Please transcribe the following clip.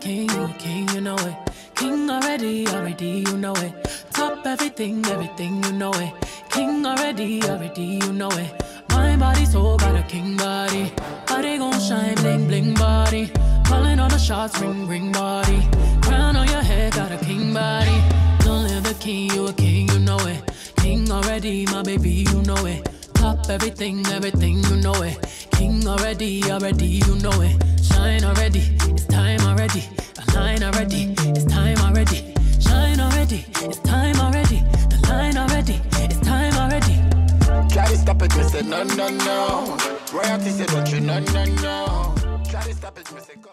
King, you king, you know it. King already, already, you know it. Top everything, everything, you know it. King already, already, you know it. My body, soul, got a king body. Body gon' shine, bling, bling body. Calling all the shots, ring, ring body. Crown on your head, got a king body. Don't live the king, you a king, already, my baby, you know it. Top everything, everything, you know it. King already, already, you know it. Shine already, it's time already. Align already, it's time already. Shine already, it's time already. The line already, it's time already. Try to stop it, me say no, no, no. Royalty say don't you, no, no, no. Try to stop it, say go.